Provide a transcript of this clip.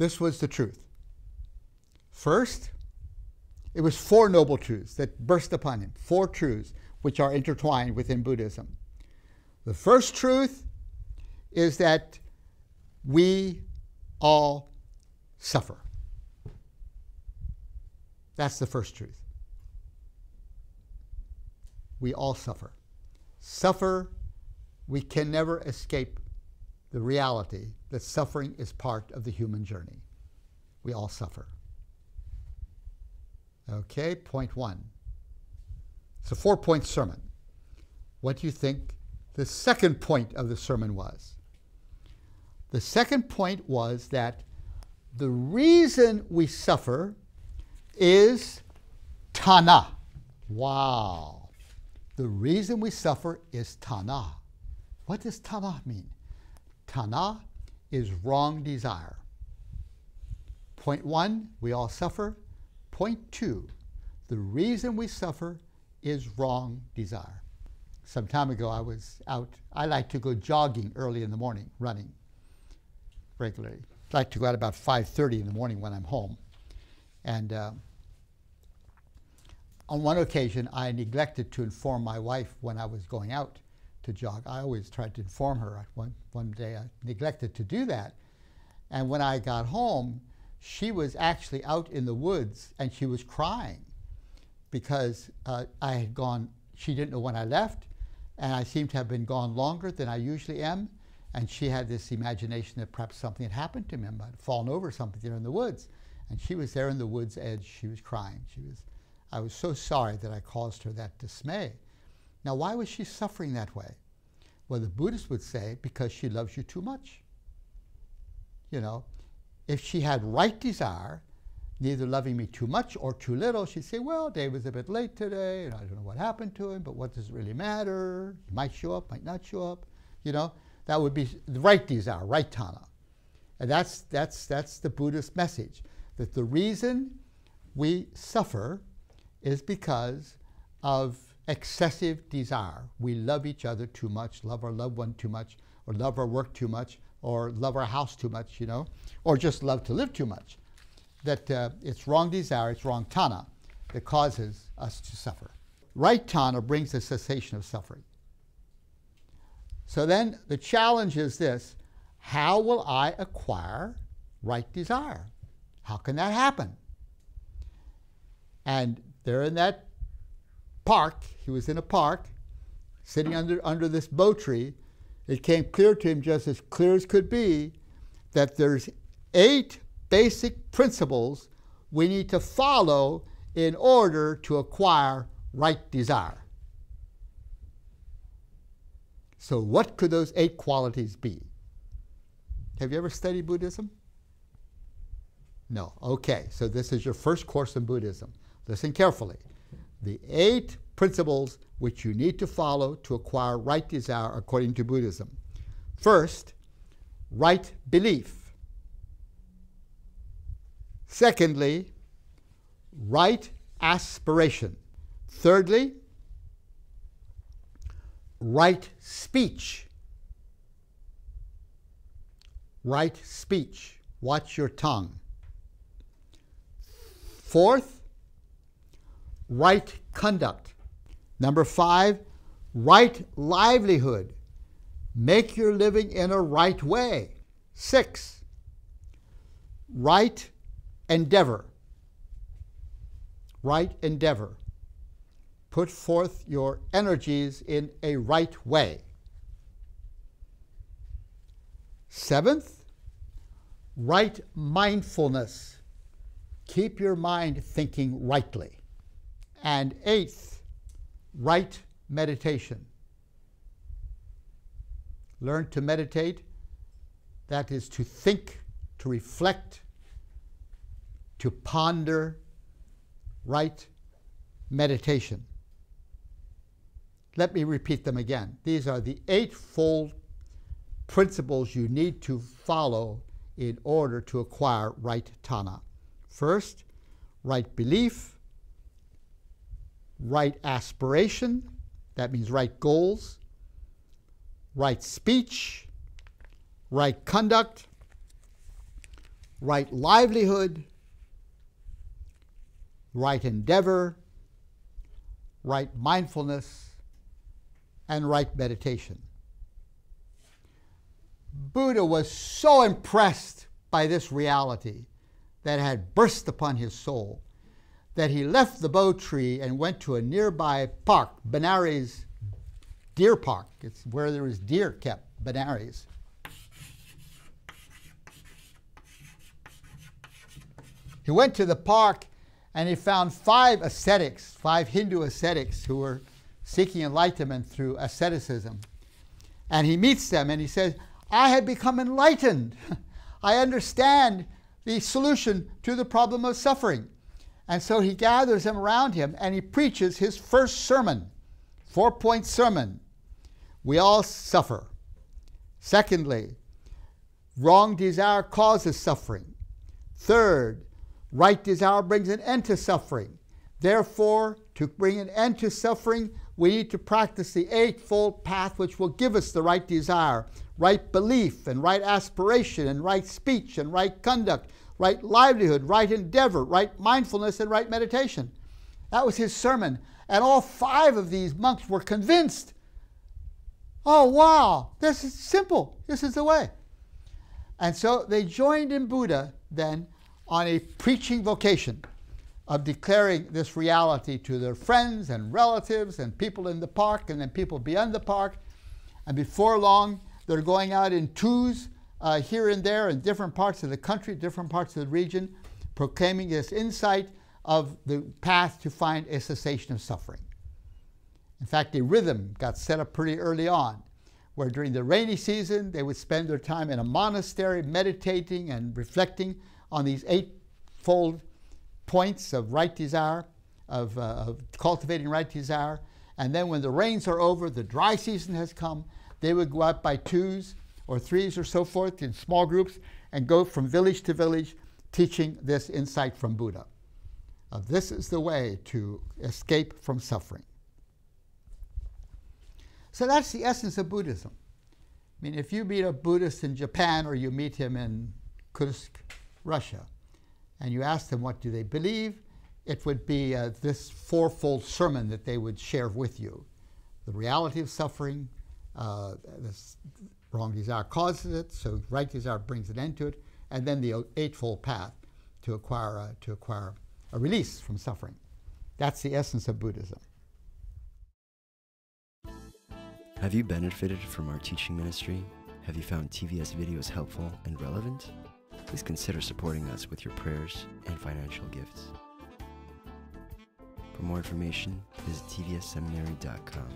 this was the truth. First, it was four noble truths that burst upon him, four truths which are intertwined within Buddhism. The first truth is that we all suffer. That's the first truth. We all suffer. Suffer, we can never escape the reality that suffering is part of the human journey. We all suffer. Okay, point one. It's a four point sermon. What do you think the second point of the sermon was? The second point was that the reason we suffer is tanha. Wow. The reason we suffer is tanha. What does tanha mean? Tanha is wrong desire. Point one, we all suffer. Point two, the reason we suffer is wrong desire. Some time ago, I was out. I like to go jogging early in the morning, running regularly. I like to go out about 5:30 in the morning when I'm home. And uh, on one occasion, I neglected to inform my wife when I was going out to jog. I always tried to inform her. One, one day I neglected to do that. And when I got home, she was actually out in the woods and she was crying because uh, I had gone, she didn't know when I left, and I seemed to have been gone longer than I usually am. And she had this imagination that perhaps something had happened to me. I'd fallen over something there in the woods. And she was there in the wood's edge. She was crying. She was, I was so sorry that I caused her that dismay. Now, why was she suffering that way? Well, the Buddhists would say, because she loves you too much. You know, if she had right desire, neither loving me too much or too little, she'd say, well, Dave was a bit late today, and I don't know what happened to him, but what does it really matter? He might show up, might not show up. You know, that would be the right desire, right tanha. And that's, that's, that's the Buddhist message, that the reason we suffer is because of excessive desire. We love each other too much, love our loved one too much, or love our work too much, or love our house too much, you know, or just love to live too much. That uh, it's wrong desire, it's wrong tanha that causes us to suffer. Right tanha brings the cessation of suffering. So then the challenge is this how will I acquire right desire? How can that happen? And there in that park, he was in a park, sitting under, under this bo tree, it came clear to him, just as clear as could be, that there's eight basic principles we need to follow in order to acquire right desire. So, what could those eight qualities be? Have you ever studied Buddhism? No. Okay, so this is your first course in Buddhism. Listen carefully. The eight principles which you need to follow to acquire right desire according to Buddhism. First, right belief. Secondly, right aspiration. Thirdly, right speech. Right speech. Watch your tongue. Fourth, right conduct. Number five, right livelihood. Make your living in a right way. Six, right endeavor. Right endeavor. Put forth your energies in a right way. Seventh, right mindfulness. Keep your mind thinking rightly. And eighth, right meditation. Learn to meditate. That is to think, to reflect, to ponder, right meditation. Let me repeat them again. These are the eightfold principles you need to follow in order to acquire right tanha. First, right belief, right aspiration, that means right goals, right speech, right conduct, right livelihood, right endeavor, right mindfulness, and right meditation. Buddha was so impressed by this reality that had burst upon his soul that he left the Bo tree and went to a nearby park, Benares Deer Park. It's where there is deer kept, Benares. He went to the park and he found five ascetics, five Hindu ascetics who were seeking enlightenment through asceticism. And he meets them and he says, I have become enlightened. I understand the solution to the problem of suffering. And so he gathers them around him and he preaches his first sermon, four point sermon. We all suffer. Secondly, wrong desire causes suffering. Third, right desire brings an end to suffering. Therefore, to bring an end to suffering, we need to practice the Eightfold Path, which will give us the right desire, right belief, and right aspiration, and right speech, and right conduct, right livelihood, right endeavor, right mindfulness, and right meditation. That was his sermon. And all five of these monks were convinced. Oh, wow, this is simple. This is the way. And so they joined in Buddha then on a preaching vocation of declaring this reality to their friends and relatives and people in the park and then people beyond the park. And before long, they're going out in twos uh, here and there in different parts of the country, different parts of the region, proclaiming this insight of the path to find a cessation of suffering. In fact, a rhythm got set up pretty early on, where during the rainy season they would spend their time in a monastery meditating and reflecting on these eightfold points of right desire, of, uh, of cultivating right desire. And then when the rains are over, the dry season has come, they would go out by twos or threes or so forth in small groups and go from village to village teaching this insight from Buddha. Uh, this is the way to escape from suffering. So that's the essence of Buddhism. I mean, if you meet a Buddhist in Japan or you meet him in Kursk, Russia, and you ask them what do they believe, it would be uh, this fourfold sermon that they would share with you. The reality of suffering, uh, this, Wrong desire causes it, so right desire brings an end to it, and then the Eightfold Path to acquire a, to acquire a release from suffering. That's the essence of Buddhism. Have you benefited from our teaching ministry? Have you found TVS videos helpful and relevant? Please consider supporting us with your prayers and financial gifts. For more information, visit tvsseminary.com.